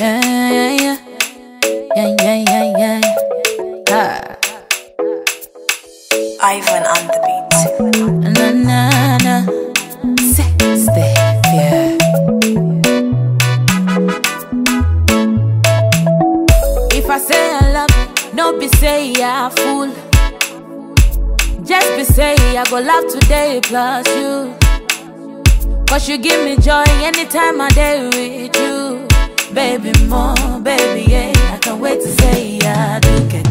Yeah, yeah, yeah. Yeah, yeah, yeah, yeah. Ah. Ivan on the beat. Na, na, na. Yeah. If I say I love no be say I fool. Just be say I go love today plus you. Cause you give me joy anytime I day with you. Baby, more, baby, yeah. I can't wait to say I do get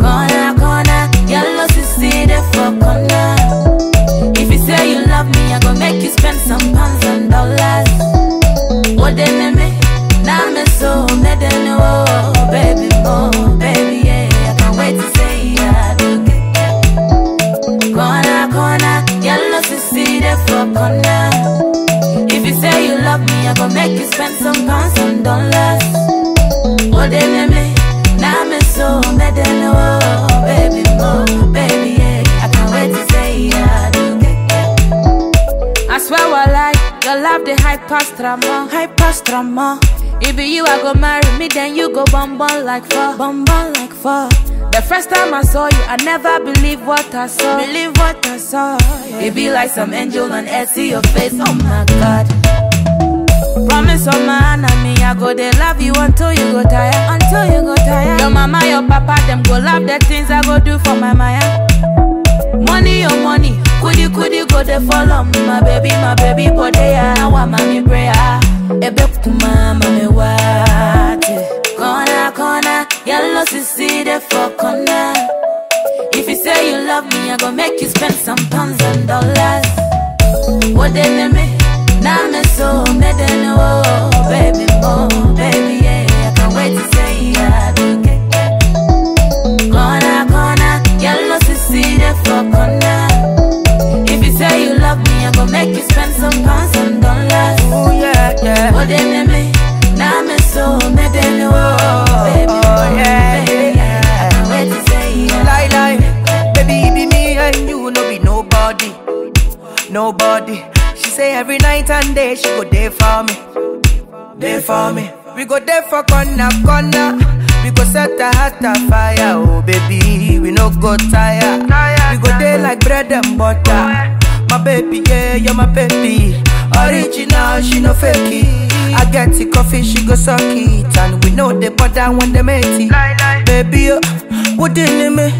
Corner, corner, yellow see there for corner. If you say you love me, I go make you spend some pounds and dollars. What they me? Now me so me they know, baby, more, baby, yeah. I can't wait to say I do get Corner, corner, yellow see there for corner. Love me, I go make you spend some pounds and dollars. What they me? Now me so me they know, oh, baby, more, baby, yeah. I can't wait to say get I swear I like your love the high past drama, high past drama. If you, I go marry me, then you go bum bum like fuck, bum bum like fuck. The first time I saw you, I never believed what I saw. Believe what I saw. Yeah. It be like some angel on earth, see your face. Oh my God. On my enemy, I go they love you until you go tired, until you go tired. Your mama, your papa, them go love the things I go do for my Maya. Money, your money, couldy couldy go they follow me, my baby, my baby, but they are want mommy prayer. Ah. Ebe kuma mami wate, corner corner, yellow sissy they for corner. If you say you love me, I go make you spend some pounds and dollars. What they name me? Now me baby, baby, yeah. I can't wait to there for corner. If you say you love me, I make you spend some pounds and. Oh yeah, yeah. Baby, baby, yeah. I can't wait to Lie, lie. Baby, be me be nobody. Nobody. Say every night and day she go there for me. There for me. We go there for corner, corner. We go set the heart on fire, oh baby. We no go tire. We go there like bread and butter. My baby, yeah, you're my baby. Original, she no fake it. I get the coffee, she go suck it. And we know the butter when they make it. Baby, oh, what did me?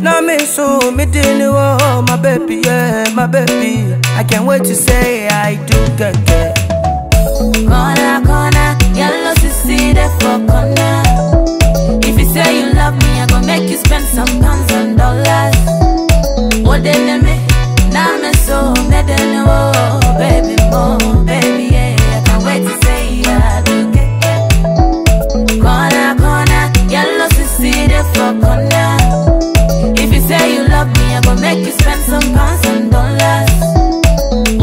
Now me so me didn't oh my baby, yeah, my baby. I can't wait to say I do get get. Corner, corner, yellow sissy there for corner. If you say you love me, I go make you spend some pounds and